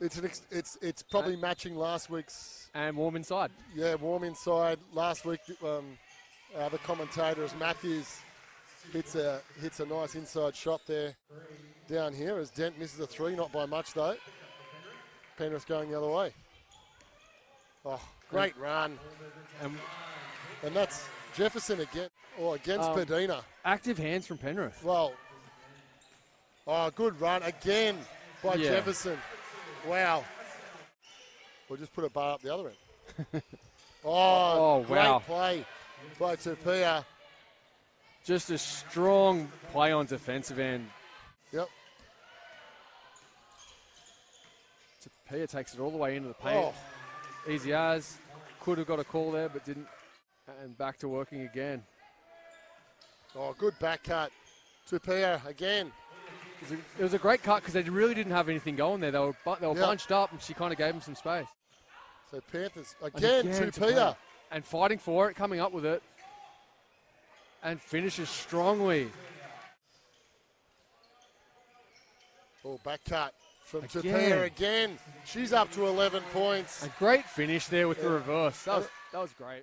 It's an ex- it's it's probably matching last week's and warm inside. yeah warm inside. Last week, um, uh, the commentator is Matthews hits a hits a nice inside shot there down here as Dent misses a three, not by much though. Penrith going the other way. Oh, great run, And and that's Jefferson again, or against Um, Pedina. active hands from Penrith. Well, oh, good run again by Yeah. Jefferson. Wow. We'll just put a bar up the other end. oh, Oh, great wow. play by Tupaea. Just a strong play on defensive end. Yep. Tupaea takes it all the way into the paint. Oh, Easy as. Could have got a call there, but didn't. And back to working again. oh, good back cut. Tupaea again. It was a, it was a great cut because they really didn't have anything going there. They were bu- they were Yep. bunched up, and she kind of gave them some space. So Panthers again, Again, Tupaea. and fighting for it, coming up with it, and finishes strongly. Oh, back cut from Again. Tupaea again. She's up to 11 points. A great finish there with the reverse. That was that was great.